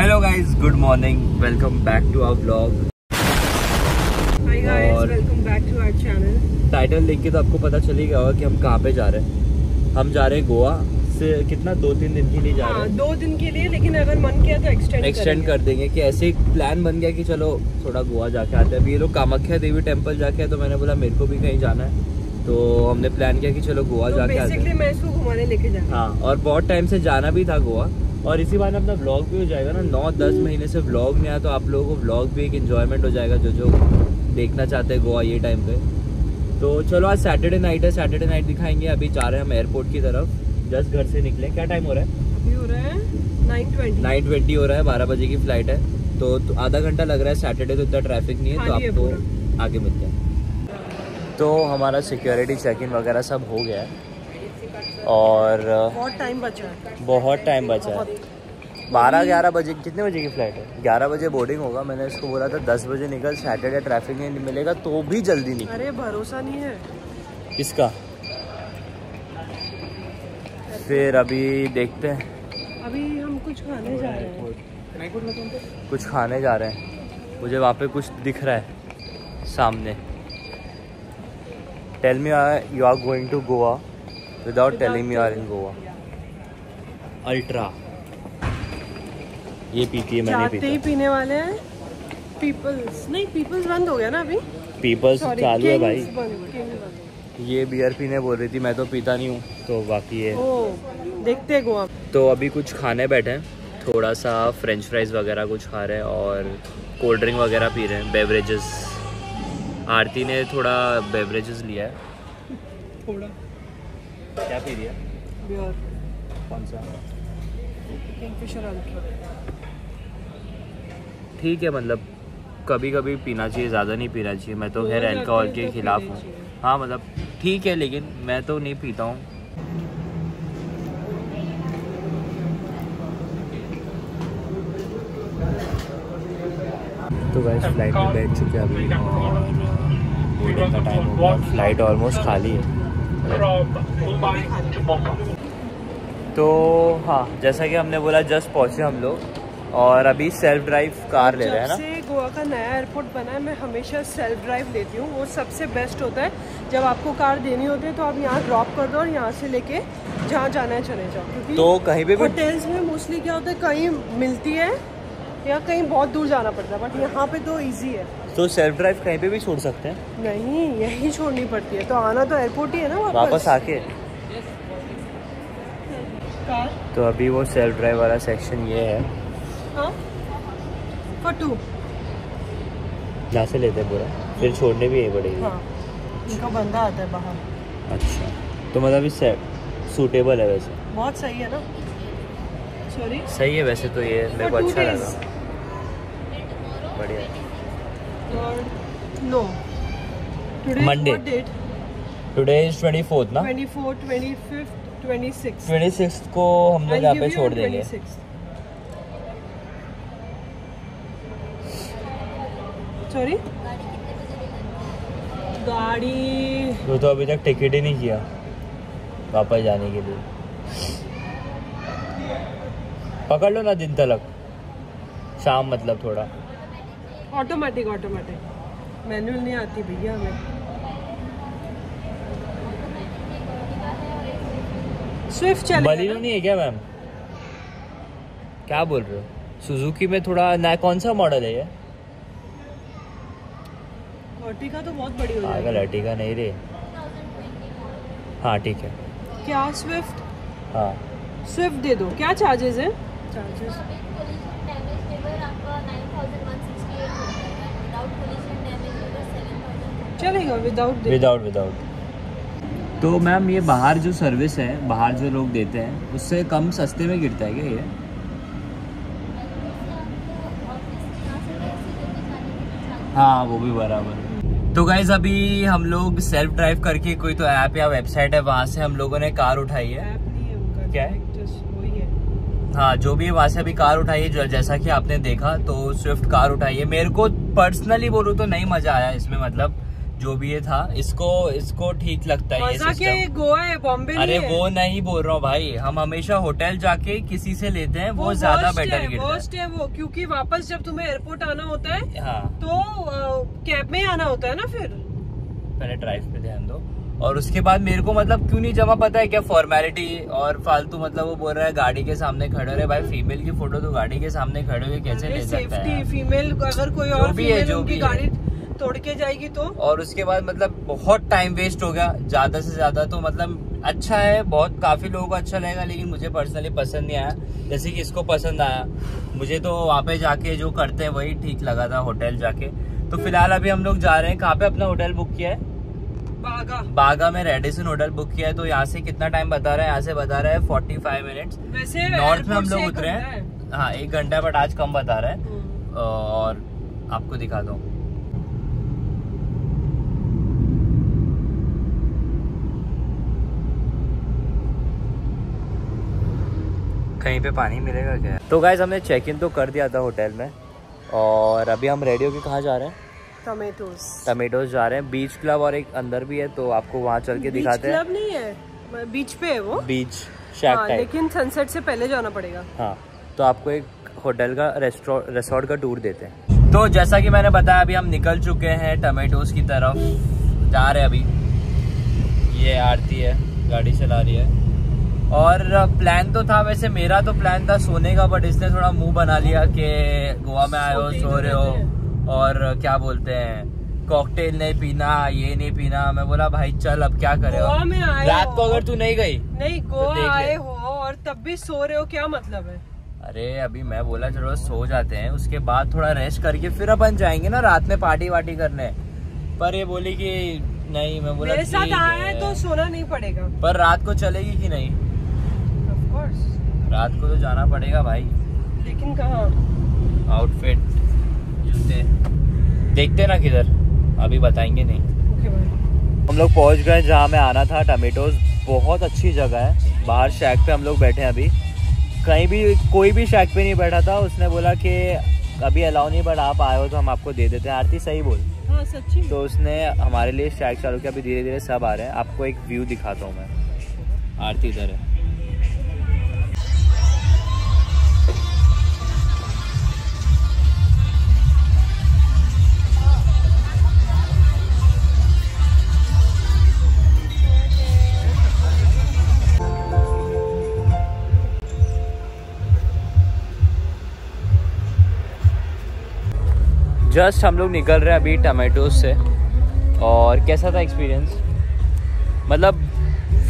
Hello guys good morning welcome back to our blog guys, और- welcome back to our channel. Title देख के तो आपको पता चल ही गया होगा कि हम कहाँ पे जा रहे हैं। हम जा रहे हैं गोवा से कितना? दो तीन दिन के लिए जा हाँ रहे हैं दो दिन के लिए लेकिन अगर मन किया तो एक्सटेंड एक्सटेंड कर देंगे कि ऐसे एक प्लान बन गया कि चलो थोड़ा गोवा जाके आते हैं। अभी ये लोग कामाख्या देवी टेंपल जाके तो मैंने बोला मेरे को भी कहीं जाना है। तो हमने प्लान किया कि चलो गोवा तो जाके आते बेसिकली हैं मैं इसको घुमाने लेके जा हाँ। और बहुत टाइम से जाना भी था गोवा। और इसी बार अपना व्लॉग भी हो जाएगा ना। नौ दस महीने से व्लॉग नहीं आया तो आप लोगों को व्लॉग भी एक इन्जॉयमेंट हो जाएगा जो जो देखना चाहते हैं गोवा ये टाइम पे। तो चलो आज सैटरडे नाइट है। सैटरडे नाइट दिखाएँगे। अभी जा रहे हैं हम एयरपोर्ट की तरफ़। जस्ट घर से निकले। क्या टाइम हो रहा है? अभी हो रहा है 9:20 नाइन ट्वेंटी हो रहा है। बारह बजे की फ़्लाइट है। तो, तो आधा घंटा लग रहा है सैटरडे तो इतना ट्रैफ़िक नहीं है। तो है आपको आगे मिलते हैं। तो हमारा सिक्योरिटी चेक इन वगैरह सब हो गया है। और बहुत टाइम बचा है। बहुत टाइम बचा है। बारह ग्यारह बजे कितने बजे की फ़्लाइट है? ग्यारह बजे बोर्डिंग होगा मैंने इसको बोला था दस बजे निकल सैटरडे ट्रैफ़िक नहीं मिलेगा तो भी जल्दी निकल। अरे भरोसा नहीं है। किसका? फिर अभी देखते हैं। अभी हम कुछ खाने जा रहे हैं। कुछ खाने जा रहे हैं। मुझे वहाँ पे कुछ दिख रहा है सामने। Tell me you are going to Goa without telling me are in Goa ultra ये पीती है मैंने जाते ही पीने वाले हैं। पीपल्स नहीं पीपल्स बंद हो गया ना अभी? पीपल्स चालू है भाई। बंद ये बियर पीने बोल रही थी मैं तो पीता नहीं हूँ। तो बाकी ये ओ देखते हैं गोवा। तो अभी कुछ खाने बैठे हैं। थोड़ा सा फ्रेंच फ्राइज वगैरह कुछ खा रहे हैं और कोल्ड ड्रिंक वगैरह पी रहे हैं। बेवरेजेस आरती ने थोड़ा बेवरेजेस लिया है। थोड़ा। क्या पी रही है? बियर कौन सा? किंगफिशर अल्ट्रा ठीक है मतलब कभी कभी पीना चाहिए ज़्यादा नहीं पीना चाहिए। मैं तो खैर हो जाता अल्कोहल के तो खिलाफ हूँ। हाँ मतलब ठीक है लेकिन मैं तो नहीं पीता हूँ। तो वैसे फ़्लाइट में बैठ चुके अभी। और बोर्डिंग का टाइम हो गया। फ़्लाइट ऑलमोस्ट खाली है। तो हाँ जैसा कि हमने बोला जस्ट पहुँचे हम लोग और अभी सेल्फ ड्राइव कार ले रहे हैं जब ना से गोवा का नया एयरपोर्ट बना है मैं हमेशा सेल्फ ड्राइव लेती हूँ। वो सबसे बेस्ट होता है। जब आपको कार देनी होती है तो आप यहाँ ड्रॉप कर दो और यहाँ से लेके जहाँ जाना है चले जाओ। क्योंकि तो कहीं पे भी होटल्स में मोस्टली क्या होता है कहीं मिलती है या कहीं बहुत दूर जाना पड़ता है बट यहाँ पे तो ईजी है। तो सेल्फ ड्राइव कहीं पे भी छोड़ सकते हैं। नहीं यही छोड़नी पड़ती है। तो आना तो एयरपोर्ट ही है ना वापस? वापस आके। तो अभी वो सेल्फ ड्राइव वाला सेक्शन ये है। हाँ? जहाँ से लेते हैं पूरा। फिर छोड़ने भी यही पड़ेगी। हाँ। इनका बंदा आता है बाहर। अच्छा। तो मतलब इस सूटेबल है वैसे। बहुत सही है ना? सॉरी सही है वैसे तो ये। मेरे को अच्छा लगा। बढ़िया। No today Monday. Is twenty fourth ना 24 25 26 ट्वेंटी सिक्स को हम लोग यहाँ पे छोड़ देंगे। सॉरी गाड़ी। तो तो अभी तक टिकट ही नहीं किया वापस जाने के लिए। पकड़ लो ना दिन तलक। शाम मतलब थोड़ा। ऑटोमेटिक ऑटोमेटिक मैनुअल नहीं आती भैया हमें। स्विफ्ट चलेगा बलिनो ना? नहीं है क्या मैम क्या बोल रहे हो? सुजुकी में थोड़ा नया कौन सा मॉडल है ये? अर्टिगा तो बहुत बड़ी हो जाएगी। अर्टिगा नहीं रे। हाँ ठीक है। क्या स्विफ्ट हाँ। स्विफ्ट दे दो। क्या चार्जेस है? चार्जेस चलेगा विदाउट विदाउट विदाउट तो मैम ये बाहर जो सर्विस है बाहर जो लोग देते हैं उससे कम सस्ते में गिरता है क्या ये? हाँ वो भी बराबर। तो गाइज़ अभी हम लोग सेल्फ ड्राइव करके कोई तो ऐप या वेबसाइट है वहाँ से हम लोगों ने कार उठाई है। है क्या है? है। हाँ जो भी है वहाँ से अभी कार उठाई है जैसा कि आपने देखा तो स्विफ्ट कार उठाई है। मेरे को पर्सनली बोलूँ तो नहीं मज़ा आया इसमें मतलब जो भी ये था इसको इसको ठीक लगता है ये मज़ा क्या ये सिस्टम गोवा है? बॉम्बे अरे है। वो नहीं बोल रहा हूँ भाई। हम हमेशा होटल जाके किसी से लेते हैं वो, वो ज़्यादा बेटर है, गिरता है। वो क्योंकि वापस जब तुम्हें एयरपोर्ट आना होता है है। तो कैब में आना होता है ना फिर? पहले ड्राइव पे ध्यान दो। और उसके बाद मेरे को मतलब क्यों नहीं जमा पता है क्या फॉर्मेलिटी और फालतू मतलब वो बोल रहा है गाड़ी के सामने खड़े रहे भाई फीमेल की फ़ोटो तो गाड़ी के सामने खड़े हुए कैसे ले सकता है फीमेल अगर कोई और भी है, जो भी गाड़ी तोड़ के जाएगी तो? और उसके बाद मतलब बहुत टाइम वेस्ट हो गया ज़्यादा से ज़्यादा तो मतलब अच्छा है बहुत काफ़ी लोगों को अच्छा लगेगा लेकिन मुझे पर्सनली पसंद नहीं आया। जैसे कि इसको पसंद आया। मुझे तो वहाँ पे जाके जो करते हैं वही ठीक लगा था होटल जाके। तो फ़िलहाल अभी हम लोग जा रहे हैं। कहाँ पे अपना होटल बुक किया है? बागा। बागा में रेडिसन होटल बुक किया है। तो यहाँ से कितना टाइम बता रहा है? यहाँ से बता रहा है फोर्टी फाइव मिनट्स वैसे नॉर्थ में हम लोग उतरे हैं। है। हाँ एक घंटा बट आज कम बता रहा है। हम्म। और आपको दिखा दो। कहीं पे पानी मिलेगा क्या? तो गाइज़ हमने चेक इन तो कर दिया था होटल में और अभी हम रेडी होके कहाँ जा रहे हैं? टमेटोस टमेटोज जा रहे हैं। बीच क्लब और एक अंदर भी है तो आपको वहाँ चल के दिखाते हैं। क्लब नहीं है बीच पे है वो। बीच शैक हाँ, लेकिन सनसेट से पहले जाना पड़ेगा। हाँ तो आपको एक होटल का रेस्टोर रिसोर्ट का टूर देते हैं। तो जैसा कि मैंने बताया अभी हम निकल चुके हैं टमेटोज की तरफ़। जा रहे हैं अभी। ये आरती है गाड़ी चला रही है। और प्लान तो था वैसे मेरा तो प्लान था सोने का बट इसने थोड़ा मुँह बना लिया कि गोवा में आए हो सो तो रहे हो। और क्या बोलते हैं कॉकटेल नहीं पीना ये नहीं पीना। मैं बोला भाई चल अब क्या करे? गोवा में आए रात को अगर तू नहीं गई नहीं गोवा ले। आए हो और तब भी सो रहे हो क्या मतलब है? अरे अभी मैं बोला चलो सो जाते हैं। उसके बाद थोड़ा रेस्ट करके फिर अपन जाएँगे ना रात में पार्टी वार्टी करने। पर ये बोली कि नहीं मैं बोला मेरे साथ आया है है। तो सोना नहीं पड़ेगा। पर रात को चलेगी कि नहीं? रात को तो जाना पड़ेगा भाई। लेकिन कहाँ? आउटफिट जूते। देखते ना किधर। अभी बताएँगे नहीं। ओके हम लोग पहुँच गए जहाँ में आना था टमेटोज बहुत अच्छी जगह है। बाहर शैक पे हम लोग बैठे हैं अभी। कहीं भी कोई भी शैक पे नहीं बैठा था। उसने बोला कि अभी अलाउ नहीं बट आप आए हो तो हम आपको दे देते हैं। आरती सही बोल। हाँ सच्ची तो उसने हमारे लिए शैक चालू किया। अभी धीरे धीरे सब आ रहे हैं। आपको एक व्यू दिखाता हूँ मैं। आरती इधर है। जस्ट हम लोग निकल रहे हैं अभी टमाटोज से। और कैसा था एक्सपीरियंस मतलब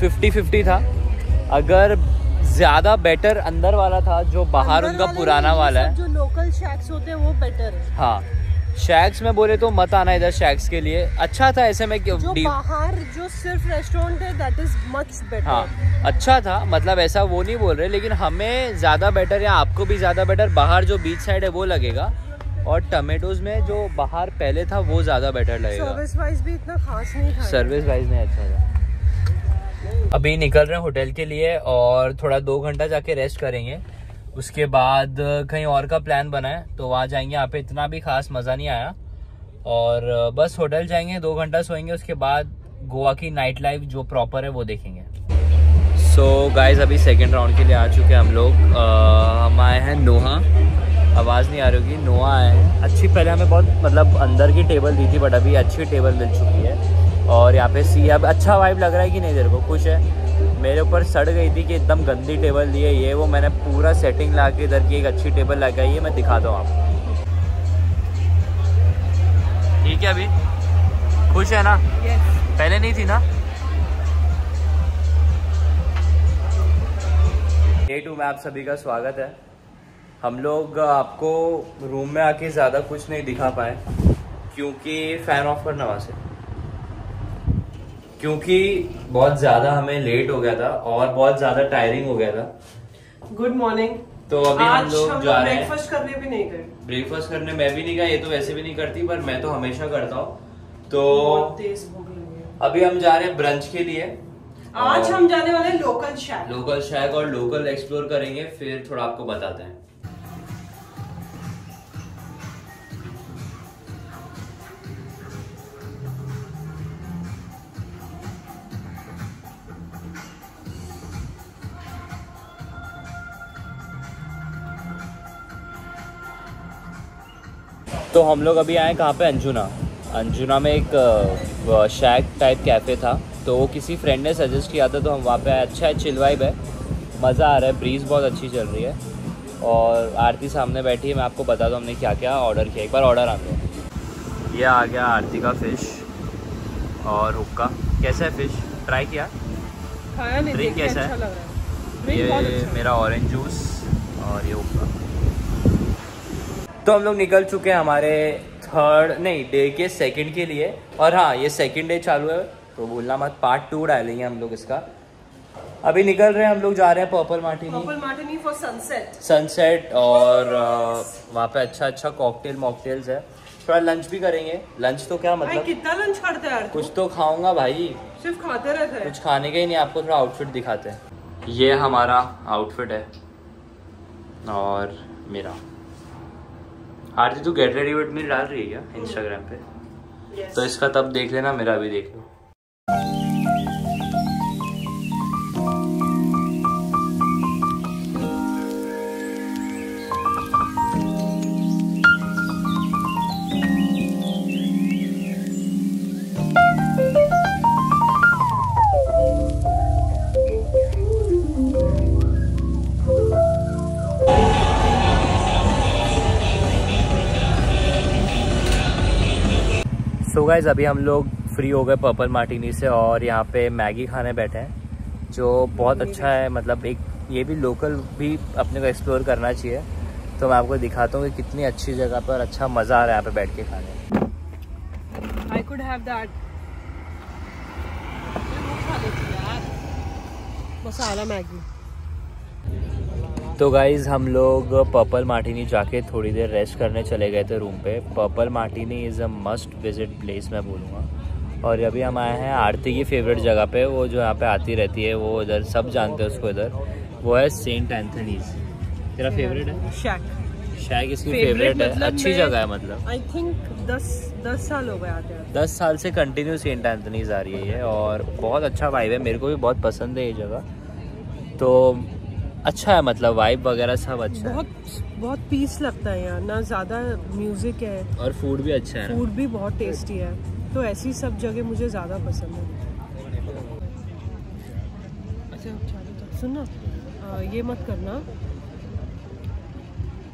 50 50 था। अगर ज़्यादा बेटर अंदर वाला था जो बाहर उनका पुराना वाला है। जो लोकल शैक्स होते हैं वो बेटर है। हाँ शैक्स में बोले तो मत आना इधर शैक्स के लिए। अच्छा था ऐसे में क्यों जो बाहर जो सिर्फ़ रेस्टोरेंट है दैट इज़ मच बेटर हाँ अच्छा था मतलब ऐसा वो नहीं बोल रहे लेकिन हमें ज़्यादा बेटर या आपको भी ज़्यादा बेटर बाहर जो बीच साइड है वो लगेगा। और टमेटोज में जो बाहर पहले था वो ज़्यादा बेटर लगेगा। सर्विस वाइज भी इतना खास नहीं था। सर्विस वाइज नहीं अच्छा था। अभी निकल रहे हैं होटल के लिए और थोड़ा दो घंटा जाके रेस्ट करेंगे। उसके बाद कहीं और का प्लान बना है तो वहाँ जाएँगे। यहाँ पे इतना भी खास मज़ा नहीं आया। और बस होटल जाएँगे दो घंटा सोएँगे उसके बाद गोवा की नाइट लाइफ जो प्रॉपर है वो देखेंगे। सो so, गाइज़ अभी सेकेंड राउंड के लिए आ चुके हैं हम लोग। हम आए हैं नोहा। आवाज़ नहीं आ रही होगी नोहा आए हैं। अच्छी पहले हमें बहुत मतलब अंदर की टेबल दी थी बट अभी अच्छी टेबल मिल चुकी है। और यहाँ पे सी अब अच्छा वाइब लग रहा है कि नहीं? तेरे को खुश है? मेरे ऊपर सड़ गई थी कि एकदम गंदी टेबल दी है। ये वो मैंने पूरा सेटिंग ला के इधर की एक अच्छी टेबल लगाई है मैं दिखाता हूँ आपको। ठीक है अभी? खुश है ना? यस पहले नहीं थी ना? डे टू में आप सभी का स्वागत है। हम लोग आपको रूम में आके ज़्यादा कुछ नहीं दिखा पाए क्योंकि फ़ैन ऑफ़ करना वहाँ से। क्योंकि बहुत ज़्यादा हमें लेट हो गया था और बहुत ज़्यादा टायरिंग हो गया था। गुड मॉर्निंग तो अभी हम लोग जा रहे हैं। ब्रेकफास्ट करने भी नहीं गए। ब्रेकफास्ट करने मैं भी नहीं गया ये तो वैसे भी नहीं करती पर मैं तो हमेशा करता हूँ। तो अभी हम जा रहे हैं ब्रंच के लिए। आज हम जाने वाले लोकल शैक लोकल शैक और लोकल एक्सप्लोर करेंगे फिर थोड़ा आपको बताते हैं। तो हम लोग अभी आए कहाँ पे? अंजुना। अंजुना में एक शैक टाइप कैफ़े था। तो वो किसी फ्रेंड ने सजेस्ट किया था तो हम वहाँ पे आए। अच्छा है चिल वाइब है। मज़ा आ रहा है ब्रीज बहुत अच्छी चल रही है। और आरती सामने बैठी है मैं आपको बता दूँ हमने क्या क्या ऑर्डर किया। एक बार ऑर्डर आ गया ये आ गया आरती का फ़िश और हुक्का। कैसा है फ़िश ट्राई किया? खाया नहीं Drink देख के कैसा अच्छा है? ड्रिंक ये अच्छा मेरा ऑरेंज जूस और ये हुक्का। तो हम लोग निकल चुके हैं हमारे थर्ड नहीं डे के सेकंड के लिए। और हाँ ये सेकंड डे चालू है तो बोलना मत पार्ट टू डालेंगे हम लोग इसका। अभी निकल रहे हैं हम लोग जा रहे हैं purple martini purple martini for sunset sunset और वहाँ पे अच्छा अच्छा कॉकटेल मॉकटेल्स है। थोड़ा लंच भी करेंगे। लंच तो क्या मतलब? कितना लंच करते हैं यार कुछ तो खाऊँगा भाई। सिर्फ़ खाते रहते हैं। कुछ खाने का ही नहीं आपको थोड़ा आउटफिट दिखाते हैं। ये हमारा आउटफिट है। और मेरा। आरती तू गेट रेडी विद मी डाल रही है क्या इंस्टाग्राम पे Yes. तो इसका तब देख लेना मेरा भी देख लो गाइज़ अभी हम लोग फ्री हो गए पर्पल मार्टिनी से और यहाँ पे मैगी खाने बैठे हैं जो बहुत अच्छा है मतलब एक ये भी लोकल भी अपने को एक्सप्लोर करना चाहिए। तो मैं आपको दिखाता हूँ कि कितनी अच्छी जगह पर अच्छा मज़ा आ रहा है यहाँ पे बैठ के खाने I could have that masala Maggi. तो गाइज़ हम लोग पर्पल मार्टिनी जाके थोड़ी देर रेस्ट करने चले गए थे रूम पे। Purple martini is a must visit place मैं बोलूँगा। और अभी हम आए हैं आरती की फेवरेट जगह पे। वो जो यहाँ पे आती रहती है वो इधर सब जानते हैं उसको इधर। वो है सेंट एंथनीज तेरा फेवरेट है? शैक शैक इसकी फेवरेट है। मतलब अच्छी जगह है मतलब। आई थिंक दस दस साल हो गए आते हैं। दस साल से कंटिन्यू सेंट एंथनीज आ रही है और बहुत अच्छा वाइब है। मेरे को भी बहुत पसंद है ये जगह। तो अच्छा है मतलब वाइब वगैरह सब अच्छा बहुत है। बहुत पीस लगता है यहाँ ना ज़्यादा म्यूज़िक है। और फ़ूड भी अच्छा है फ़ूड भी बहुत टेस्टी है। तो ऐसी सब जगह मुझे ज़्यादा पसंद है। अच्छा चालू था सुन ना अ, ये मत करना।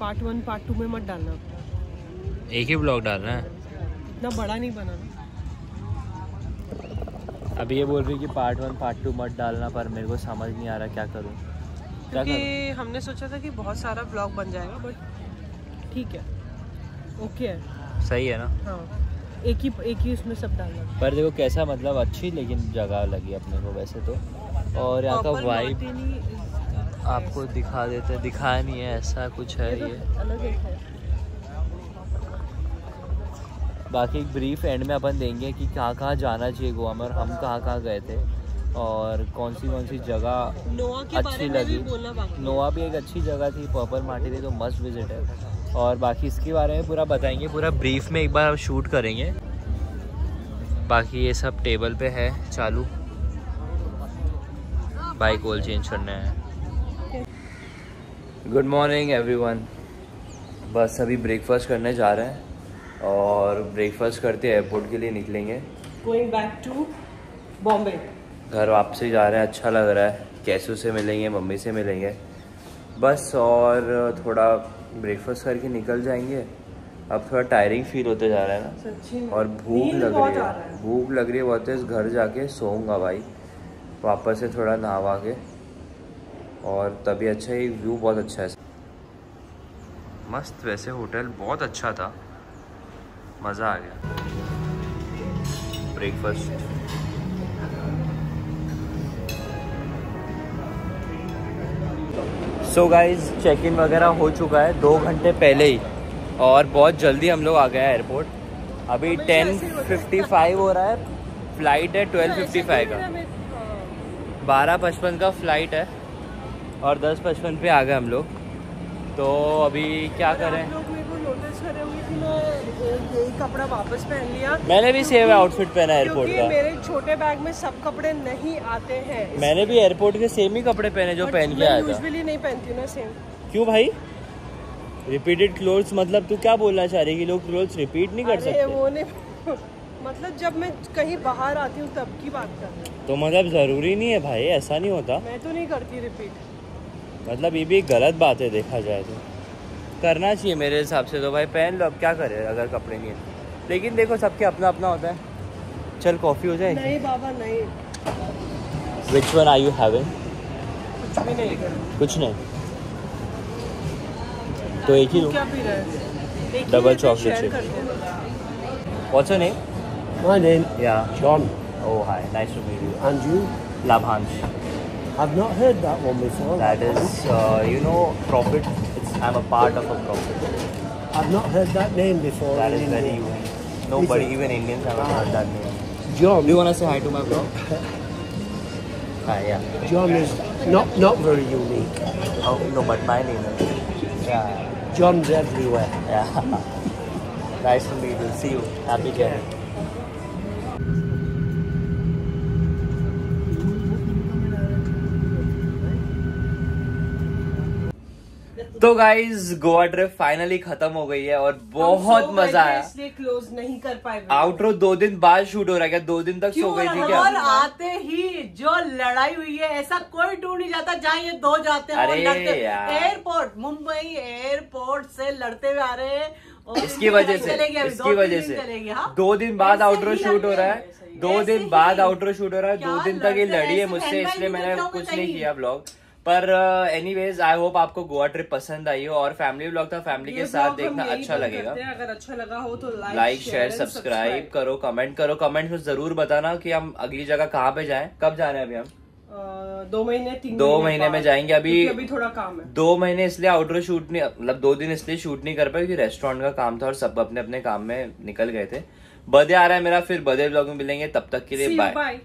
पार्ट वन पार्ट टू में मत डालना। एक ही ब्लॉग डालना है? इतना बड़ा नहीं बनाना अभी ये बोल रही कि पार्ट वन पार्ट टू मत डालना पर मेरे को समझ नहीं आ रहा क्या करूँ। क्योंकि हमने सोचा था कि बहुत सारा ब्लॉग बन जाएगा बट ठीक है। ओके है। सही है ना? हाँ। एक ही एक ही उसमें सब डालना पर देखो कैसा मतलब अच्छी लेकिन जगह लगी अपने को वैसे तो। और यहाँ का वाइब आपको दिखा देते हैं दिखाया नहीं है ऐसा कुछ है ये तो अलग है। बाकी एक ब्रीफ एंड में अपन देंगे कि कहाँ कहाँ जाना चाहिए गोवा में और हम कहाँ कहाँ गए थे। और कौन सी कौन सी जगह अच्छी लगी। नोआ भी एक अच्छी जगह थी पर्पल मार्टी थी तो मस्त विज़िट है। और बाकी इसके बारे में पूरा बताएँगे पूरा ब्रीफ में एक बार शूट करेंगे। बाकी ये सब टेबल पे है चालू। बाइक ऑयल चेंज करना है। गुड मॉर्निंग एवरीवन बस अभी ब्रेकफास्ट करने जा रहे हैं और ब्रेकफास्ट करते एयरपोर्ट के लिए निकलेंगे। गोइंग बैक टू बॉम्बे घर वापसी जा रहे हैं अच्छा लग रहा है। कैसू से मिलेंगे मम्मी से मिलेंगे। बस और थोड़ा ब्रेकफास्ट करके निकल जाएँगे। अब थोड़ा टायरिंग फील होते जा रहा है ना। और भूख लग रही है। भूख लग रही है बहुत तेज। घर जाके सोऊँगा भाई। वापस से थोड़ा नहावा के और तभी अच्छा ही व्यू बहुत अच्छा है। मस्त वैसे होटल बहुत अच्छा था। मज़ा आ गया। Breakfast so guys check in वगैरह हो चुका है दो घंटे पहले ही। और बहुत जल्दी हम लोग आ गए एयरपोर्ट अभी टेन। फिफ्टी फाइव हो। रहा है। फ़्लाइट है ट्वेल्व फिफ्टी फाइव का। बारह पचपन का फ़्लाइट है। और दस पचपन पे आ गए हम लोग। तो अभी क्या करें? यही कपड़ा वापस पहन लिया। मैंने भी सेम आउटफिट पहना एयरपोर्ट का। मेरे छोटे बैग में सब कपड़े नहीं आते हैं। मैंने भी एयरपोर्ट के सेम ही कपड़े पहने जो पहन के आया था। यूजुअली नहीं पहनती हूँ ना सेम क्यों भाई? रिपीटेड क्लोथ्स मतलब तू क्या बोलना चाह रही है कि लोग क्लोथ्स रिपीट नहीं कर सकते? वो नहीं मतलब जब मैं कहीं बाहर आती हूँ तब की बात कर रही तो मतलब ज़रूरी नहीं है भाई ऐसा नहीं होता। मैं तो नहीं करती रिपीट मतलब ये भी गलत बात है देखा जाए तो। करना चाहिए मेरे हिसाब से तो भाई पहन लो अब क्या करे अगर कपड़े नहीं लेकिन देखो सबके अपना अपना होता है। चल कॉफ़ी हो जाए? नहीं बाबा which one are you having कुछ नहीं। तो एक ही double chocolate shake what's your name my या John oh hi nice to meet you and you Labhansh I've not heard that one before. That is, uh, you know, profit It's, I'm a part of a Prophet. I've not heard that name before. That in is very India. unique. Nobody, Is it? even Indians, haven't heard that name. John. Do you want to say hi to my vlog? Hi, ah, yeah. John is not not very unique. Oh, no, but my name is. Yeah. John's everywhere. Yeah. nice to meet you. See you. Happy journey. तो guys Goa trip finally खत्म हो गई है और बहुत मज़ा आया। इसलिए क्लोज नहीं कर पाए। आउटरो दो दिन बाद शूट हो रहा है क्या? दो दिन तक सो गई थी क्या? और आते ही जो लड़ाई हुई है ऐसा कोई टूर नहीं जाता जहाँ ये दो जाते हैं। एयरपोर्ट मुंबई एयरपोर्ट से लड़ते हुए आ रहे हैं इसकी वजह से इसकी वजह से। हाँ? दो दिन बाद आउटरो शूट हो रहा है। दो दिन बाद। आउटरो शूट हो रहा है। दो दिन तक ये लड़ी है मुझसे इसलिए मैंने कुछ नहीं किया ब्लॉग पर एनी वेज आई होप आपको गोवा ट्रिप पसंद आई हो और फैमिली ब्लॉग था फैमिली के साथ देखना अच्छा लगेगा। अगर अच्छा लगा हो तो लाइक शेयर सब्सक्राइब करो कमेंट करो कमेंट में ज़रूर बताना कि हम अगली जगह कहाँ पे जाएँ कब जा रहे हैं अभी हम? दो महीने तीन दो महीने में जाएँगे अभी। अभी थोड़ा काम है। दो महीने इसलिए आउटडोर शूट नहीं मतलब दो दिन इसलिए शूट नहीं कर पाए क्योंकि रेस्टोरेंट का काम था और सब अपने अपने काम में निकल गए थे। बर्थडे आ रहा है मेरा फिर बर्थडे ब्लॉग में मिलेंगे तब तक के लिए बाय.